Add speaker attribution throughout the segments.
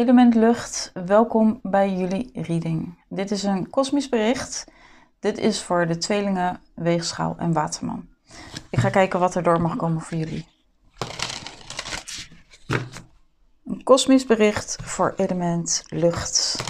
Speaker 1: Element lucht, welkom bij jullie reading. Dit is een kosmisch bericht. Dit is voor de tweelingen, weegschaal en waterman. Ik ga kijken wat er door mag komen voor jullie. Een kosmisch bericht voor element lucht.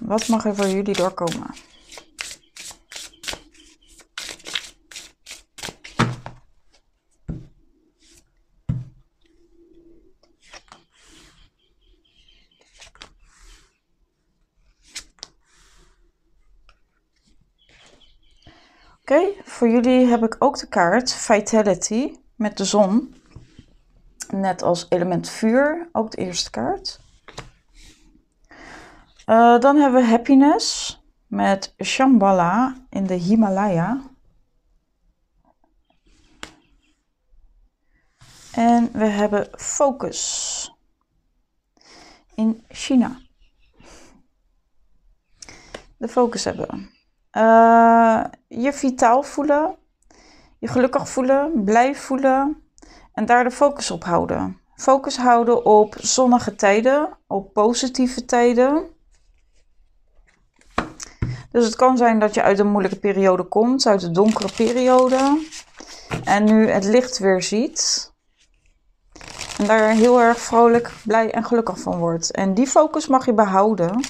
Speaker 1: Wat mag er voor jullie doorkomen? Oké, voor jullie heb ik ook de kaart Vitality met de zon. Net als element vuur, ook de eerste kaart. Uh, dan hebben we Happiness met Shambhala in de Himalaya. En we hebben Focus in China. De focus hebben we. Uh, je vitaal voelen, je gelukkig voelen, blij voelen en daar de focus op houden. Focus houden op zonnige tijden, op positieve tijden. Dus het kan zijn dat je uit een moeilijke periode komt, uit een donkere periode. En nu het licht weer ziet. En daar heel erg vrolijk, blij en gelukkig van wordt. En die focus mag je behouden.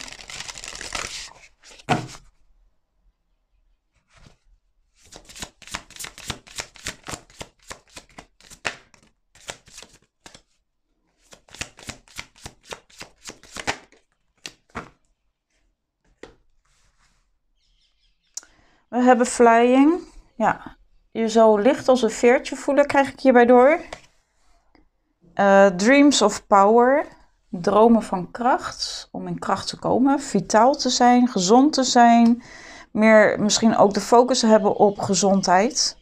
Speaker 1: Hebben flying. Ja, je zo licht als een veertje voelen, krijg ik hierbij door. Uh, dreams of power. Dromen van kracht. Om in kracht te komen. Vitaal te zijn, gezond te zijn. Meer misschien ook de focus hebben op gezondheid.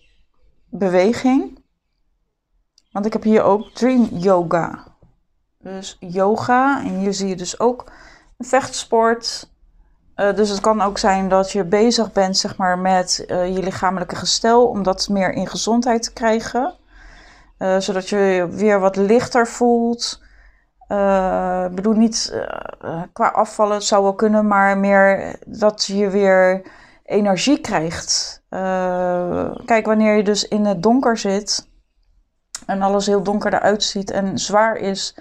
Speaker 1: Beweging. Want ik heb hier ook dream yoga. Dus yoga. En hier zie je dus ook een vechtsport uh, dus het kan ook zijn dat je bezig bent zeg maar, met uh, je lichamelijke gestel om dat meer in gezondheid te krijgen. Uh, zodat je je weer wat lichter voelt. Ik bedoel niet qua afvallen, zou wel kunnen, maar meer dat je weer energie krijgt. kijk, wanneer je dus in het donker zit en alles heel donker eruit ziet en zwaar is,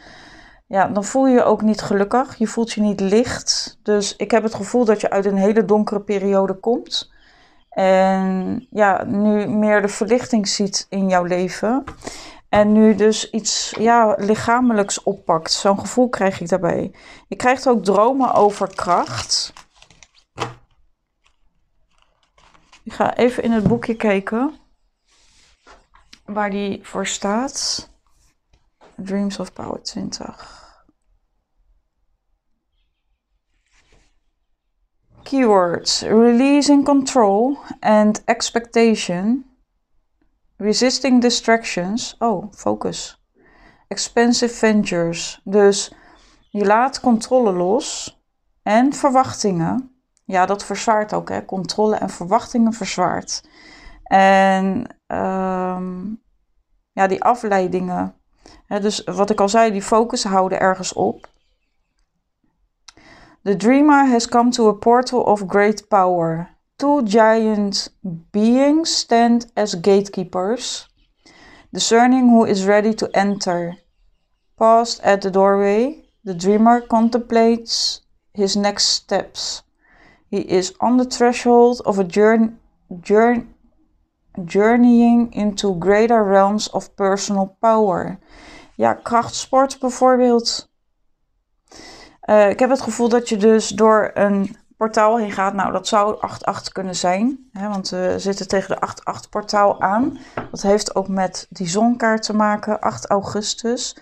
Speaker 1: ja, dan voel je je ook niet gelukkig. Je voelt je niet licht. Dus ik heb het gevoel dat je uit een hele donkere periode komt. En ja, nu meer de verlichting ziet in jouw leven. En nu dus iets ja, lichamelijks oppakt. Zo'n gevoel krijg ik daarbij. Je krijgt ook dromen over kracht. Ik ga even in het boekje kijken. Waar die voor staat. Dreams of Power 20. Keywords releasing control and expectation, resisting distractions. Oh, focus. Expensive ventures. Dus je laat controle los en verwachtingen. Ja, dat verzwaart ook, hè? Controle en verwachtingen verzwaart. En um, ja, die afleidingen. Hè, dus wat ik al zei, die focus houden ergens op. The dreamer has come to a portal of great power. Two giant beings stand as gatekeepers, discerning who is ready to enter. Paused at the doorway, the dreamer contemplates his next steps. He is on the threshold of a journey, journey journeying into greater realms of personal power. Ja, krachtsport bijvoorbeeld. Uh, ik heb het gevoel dat je dus door een portaal heen gaat. Nou, dat zou 8-8 kunnen zijn. Hè, want we zitten tegen de 8-8 portaal aan. Dat heeft ook met die zonkaart te maken, 8 augustus.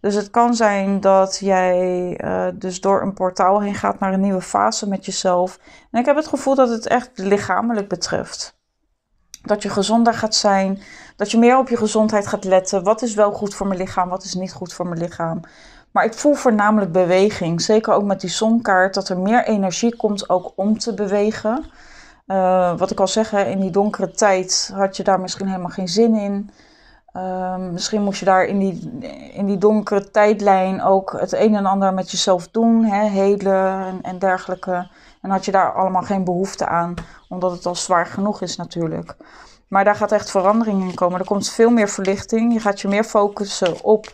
Speaker 1: Dus het kan zijn dat jij uh, dus door een portaal heen gaat naar een nieuwe fase met jezelf. En ik heb het gevoel dat het echt lichamelijk betreft. Dat je gezonder gaat zijn. Dat je meer op je gezondheid gaat letten. Wat is wel goed voor mijn lichaam? Wat is niet goed voor mijn lichaam? Maar ik voel voornamelijk beweging. Zeker ook met die zonkaart. Dat er meer energie komt ook om te bewegen. Uh, wat ik al zeg, in die donkere tijd had je daar misschien helemaal geen zin in. Uh, misschien moest je daar in die, in die donkere tijdlijn ook het een en ander met jezelf doen, hè, helen en, en dergelijke. En had je daar allemaal geen behoefte aan, omdat het al zwaar genoeg is natuurlijk. Maar daar gaat echt verandering in komen. Er komt veel meer verlichting. Je gaat je meer focussen op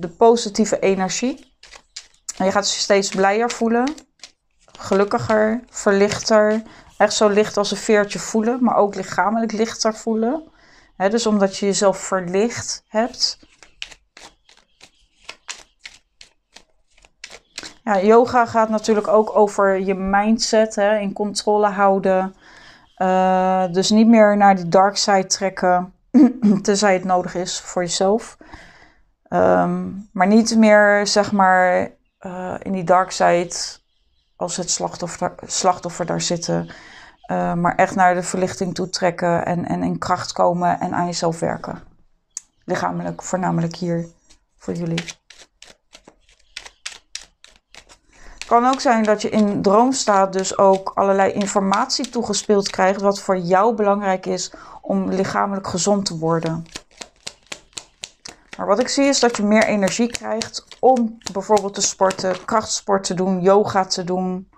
Speaker 1: de positieve energie. En je gaat je steeds blijer voelen, gelukkiger, verlichter. Echt zo licht als een veertje voelen, maar ook lichamelijk lichter voelen. dus omdat je jezelf verlicht hebt. Ja, yoga gaat natuurlijk ook over je mindset, in controle houden. Uh, dus niet meer naar die dark side trekken, tenzij het nodig is voor jezelf. Um, maar niet meer, zeg maar, uh, in die dark side als het slachtoffer, slachtoffer daar zitten. Uh, maar echt naar de verlichting toe trekken en, en in kracht komen en aan jezelf werken. Lichamelijk, voornamelijk hier voor jullie. kan ook zijn dat je in droomstaat dus ook allerlei informatie toegespeeld krijgt wat voor jou belangrijk is om lichamelijk gezond te worden. Maar wat ik zie is dat je meer energie krijgt om bijvoorbeeld te sporten, krachtsport te doen, yoga te doen.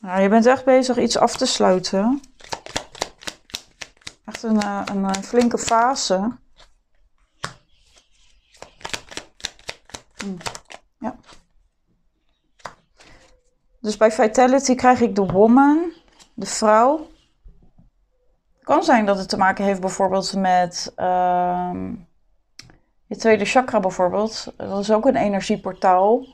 Speaker 1: Nou, je bent echt bezig iets af te sluiten. Echt een, eh, een, een flinke fase. Ja. Dus bij Vitality krijg ik de woman, de vrouw. Het kan zijn dat het te maken heeft bijvoorbeeld met uh, je tweede chakra bijvoorbeeld. Dat is ook een energieportaal.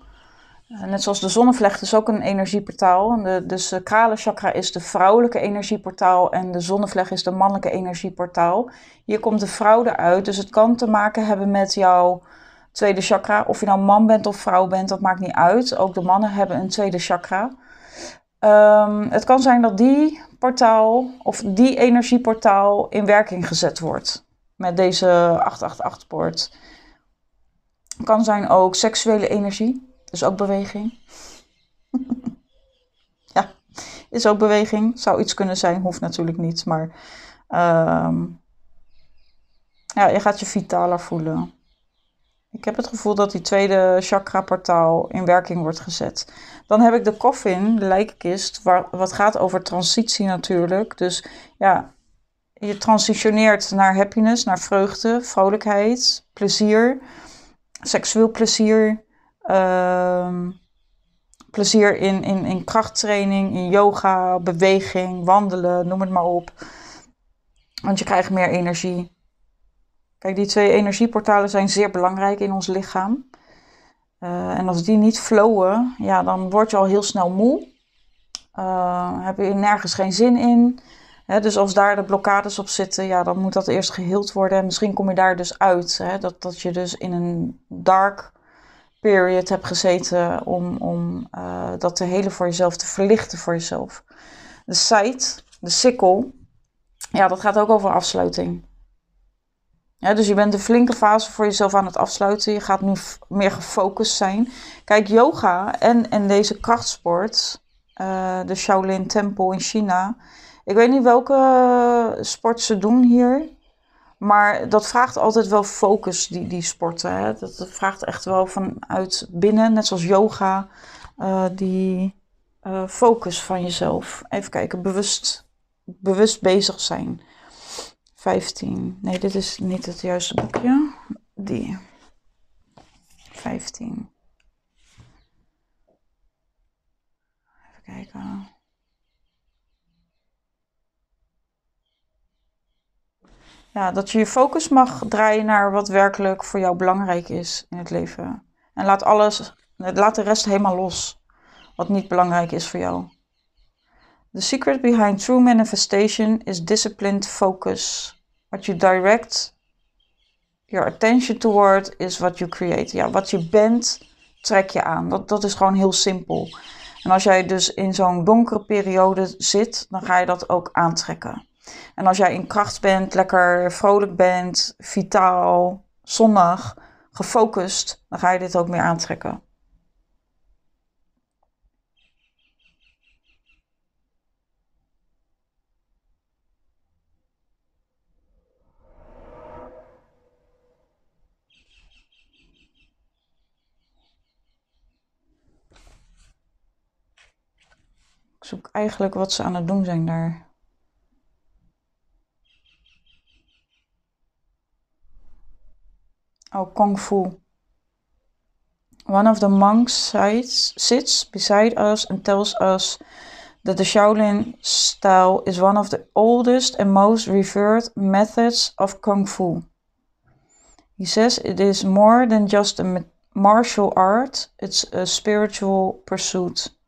Speaker 1: Eh, net zoals de zonnevlecht is ook een energieportaal. De, dus de chakra is de vrouwelijke energieportaal en de zonnevlecht is de mannelijke energieportaal. Hier komt de vrouw eruit, dus het kan te maken hebben met jouw tweede chakra. Of je nou man bent of vrouw bent, dat maakt niet uit. Ook de mannen hebben een tweede chakra. Um, het kan zijn dat die portaal of die energieportaal in werking gezet wordt met deze 888-poort. Kan zijn ook seksuele energie. Dus ook beweging. ja, is ook beweging. Zou iets kunnen zijn, hoeft natuurlijk niet. Maar um, ja, je gaat je vitaler voelen. Ik heb het gevoel dat die tweede chakra-portaal in werking wordt gezet. Dan heb ik de coffin, de lijkenkist, waar, wat gaat over transitie natuurlijk. Dus ja, je transitioneert naar happiness, naar vreugde, vrolijkheid, plezier, seksueel plezier, Ehm, plezier in, in, in krachttraining, in yoga, beweging, wandelen, noem het maar op. Want je krijgt meer energie. Kijk, die twee energieportalen zijn zeer belangrijk in ons lichaam. Uh, en als die niet flowen, ja, dan word je al heel snel moe. Uh, heb je nergens geen zin in. dus als daar de blokkades op zitten, ja, dan moet dat eerst geheeld worden. En misschien kom je daar dus uit. dat, dat je dus in een dark period heb gezeten om, om uh, dat te helen voor jezelf, te verlichten voor jezelf. De site, de sikkel, ja, dat gaat ook over afsluiting. Ja, dus je bent een flinke fase voor jezelf aan het afsluiten. Je gaat nu meer gefocust zijn. Kijk, yoga en, en deze krachtsport, uh, de Shaolin Tempel in China. Ik weet niet welke sport ze doen hier. Maar dat vraagt altijd wel focus, die, die sporten. Hè? Dat, vraagt echt wel vanuit binnen, net zoals yoga, uh, die focus van jezelf. Even kijken, bewust, bewust bezig zijn. 15. Nee, dit is niet het juiste boekje. Die. 15. Even kijken. Ja, dat je je focus mag draaien naar wat werkelijk voor jou belangrijk is in het leven. En laat alles, laat de rest helemaal los. Wat niet belangrijk is voor jou. The secret behind true manifestation is disciplined focus. What you direct your attention toward is what you create. Ja, wat je bent, trek je aan. Dat, dat is gewoon heel simpel. En als jij dus in zo'n donkere periode zit, dan ga je dat ook aantrekken. En als jij in kracht bent, lekker vrolijk bent, vitaal, zonnig, gefocust, dan ga je dit ook meer aantrekken. Zoek eigenlijk wat ze aan het doen zijn daar. Oh, Kung Fu. One of the monks sits beside us and tells us that the Shaolin style is one of the oldest and most revered methods of Kung Fu. He says it is more than just a martial art, it's a spiritual pursuit.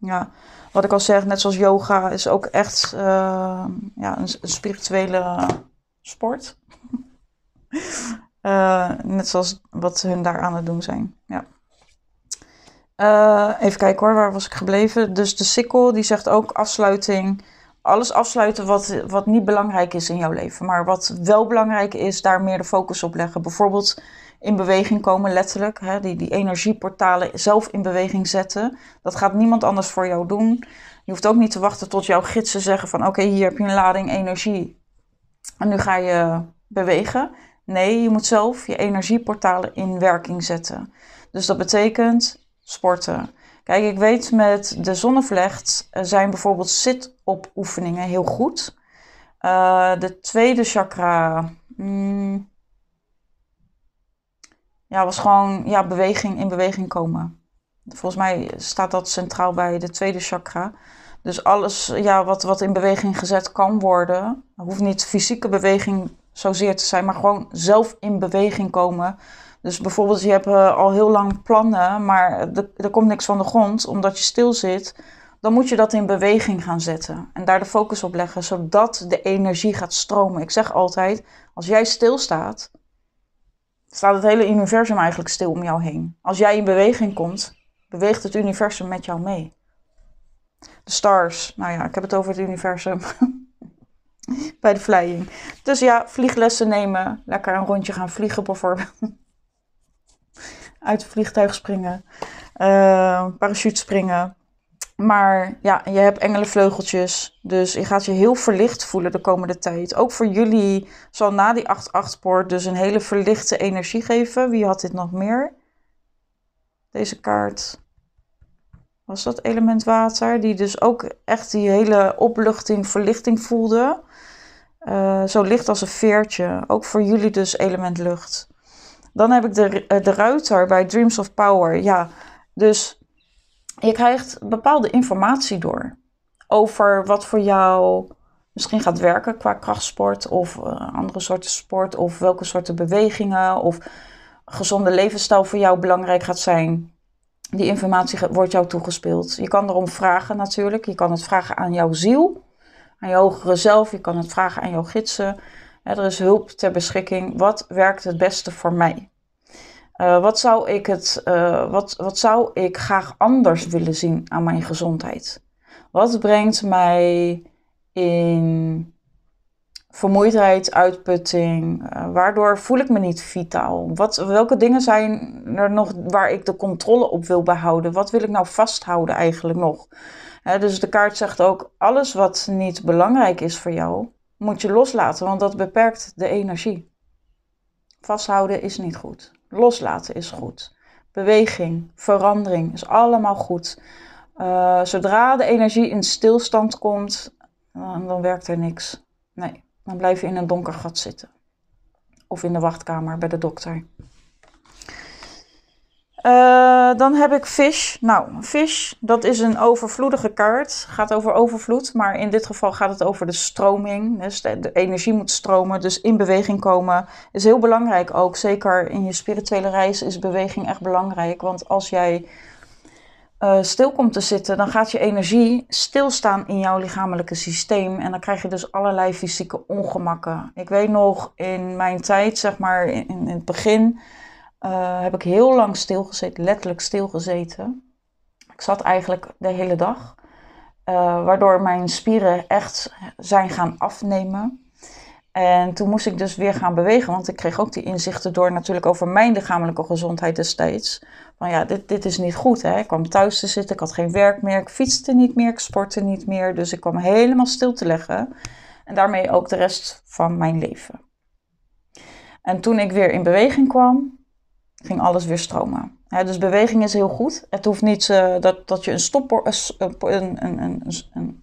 Speaker 1: Ja, wat ik al zeg, net zoals yoga, is ook echt uh, ja, een, spirituele sport. uh, net zoals wat hun daar aan het doen zijn. Ja. Uh, even kijken hoor, waar was ik gebleven? Dus de sikkel die zegt ook afsluiting. Alles afsluiten wat, wat niet belangrijk is in jouw leven. Maar wat wel belangrijk is, daar meer de focus op leggen. Bijvoorbeeld in beweging komen, letterlijk. Hè, die, die energieportalen zelf in beweging zetten. Dat gaat niemand anders voor jou doen. Je hoeft ook niet te wachten tot jouw gidsen zeggen van... oké, hier heb je een lading energie en nu ga je bewegen. Nee, je moet zelf je energieportalen in werking zetten. Dus dat betekent sporten. Kijk, ik weet met de zonnevlecht zijn bijvoorbeeld sit-op oefeningen heel goed. Uh, de tweede chakra... Hmm, ja, was gewoon ja, beweging in beweging komen. Volgens mij staat dat centraal bij de tweede chakra. Dus alles ja, wat, wat in beweging gezet kan worden, hoeft niet fysieke beweging zozeer te zijn, maar gewoon zelf in beweging komen. Dus bijvoorbeeld, je hebt uh, al heel lang plannen, maar er, er komt niks van de grond omdat je stil zit. Dan moet je dat in beweging gaan zetten en daar de focus op leggen, zodat de energie gaat stromen. Ik zeg altijd, als jij stilstaat, staat het hele universum eigenlijk stil om jou heen. Als jij in beweging komt, beweegt het universum met jou mee. De stars, nou ja, ik heb het over het universum. Bij de flying. Dus ja, vlieglessen nemen. Lekker een rondje gaan vliegen bijvoorbeeld. Uit het vliegtuig springen. Uh, parachute springen. Maar ja, je hebt engelenvleugeltjes. Dus je gaat je heel verlicht voelen de komende tijd. Ook voor jullie zal na die 8-8-poort dus een hele verlichte energie geven. Wie had dit nog meer? Deze kaart. Was dat element water? Die dus ook echt die hele opluchting, verlichting voelde. Uh, zo licht als een veertje. Ook voor jullie dus element lucht. Dan heb ik de, eh, de ruiter bij Dreams of Power. Ja, dus je krijgt bepaalde informatie door over wat voor jou misschien gaat werken qua krachtsport of uh, andere soorten sport of welke soorten bewegingen of gezonde levensstijl voor jou belangrijk gaat zijn. Die informatie wordt jou toegespeeld. Je kan erom vragen natuurlijk. Je kan het vragen aan jouw ziel, aan je hogere zelf. Je kan het vragen aan jouw gidsen. er is hulp ter beschikking. Wat werkt het beste voor mij? Uh, wat, zou ik het, uh, wat, wat zou ik graag anders willen zien aan mijn gezondheid? Wat brengt mij in vermoeidheid, uitputting? Uh, waardoor voel ik me niet vitaal? Wat, welke dingen zijn er nog waar ik de controle op wil behouden? Wat wil ik nou vasthouden eigenlijk nog? dus de kaart zegt ook: alles wat niet belangrijk is voor jou, moet je loslaten, want dat beperkt de energie. Vasthouden is niet goed. Loslaten is goed. Beweging, verandering is allemaal goed. Uh, zodra de energie in stilstand komt, dan, dan werkt er niks. Nee, dan blijf je in een donker gat zitten. Of in de wachtkamer bij de dokter. Uh, dan heb ik fish. Nou, fish, dat is een overvloedige kaart. Gaat over overvloed, maar in dit geval gaat het over de stroming. Dus de, energie moet stromen, dus in beweging komen. Is heel belangrijk ook. Zeker in je spirituele reis is beweging echt belangrijk. Want als jij uh, stil komt te zitten, dan gaat je energie stilstaan in jouw lichamelijke systeem. En dan krijg je dus allerlei fysieke ongemakken. Ik weet nog in mijn tijd, zeg maar in het begin uh, heb ik heel lang stilgezeten, letterlijk stilgezeten. Ik zat eigenlijk de hele dag. Uh, waardoor mijn spieren echt zijn gaan afnemen. En toen moest ik dus weer gaan bewegen, want ik kreeg ook die inzichten door natuurlijk over mijn lichamelijke gezondheid destijds. Van ja, dit, dit is niet goed. Hè? Ik kwam thuis te zitten, ik had geen werk meer, ik fietste niet meer, ik sportte niet meer. Dus ik kwam helemaal stil te leggen. En daarmee ook de rest van mijn leven. En toen ik weer in beweging kwam, ging alles weer stromen. dus beweging is heel goed. Het hoeft niet uh, dat, dat je een stop... Een, een, een, een,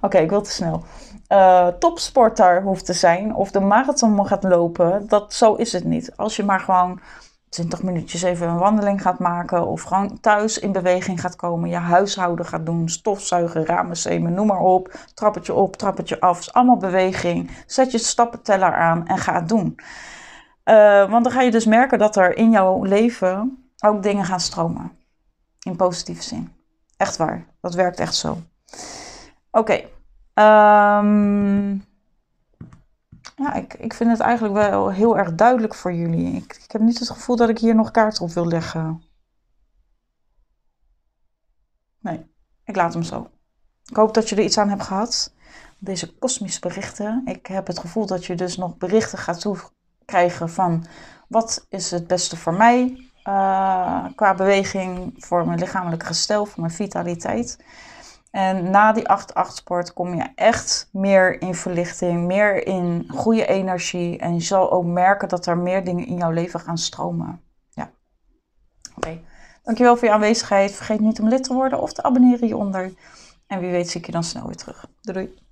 Speaker 1: Oké, ik wil te snel. Uh, topsporter hoeft te zijn of de marathon gaat lopen. Dat, zo is het niet. Als je maar gewoon 20 minuutjes even een wandeling gaat maken of gewoon thuis in beweging gaat komen, je huishouden gaat doen, stofzuigen, ramen zemen, noem maar op, trappetje op, trappetje af, is allemaal beweging. Zet je stappenteller aan en ga het doen. Uh, want dan ga je dus merken dat er in jouw leven ook dingen gaan stromen. In positieve zin. Echt waar. Dat werkt echt zo. Oké. Ehm, ja, ik, ik vind het eigenlijk wel heel erg duidelijk voor jullie. Ik, ik heb niet het gevoel dat ik hier nog kaarten op wil leggen. Nee, ik laat hem zo. Ik hoop dat je er iets aan hebt gehad. Deze kosmische berichten. Ik heb het gevoel dat je dus nog berichten gaat krijgen van wat is het beste voor mij uh, qua beweging, voor mijn lichamelijke gestel, voor mijn vitaliteit. En na die 8-8 sport kom je echt meer in verlichting, meer in goede energie. En je zal ook merken dat er meer dingen in jouw leven gaan stromen. Ja. Oké. Dankjewel voor je aanwezigheid. Vergeet niet om lid te worden of te abonneren hieronder. En wie weet zie ik je dan snel weer terug. Doei doei.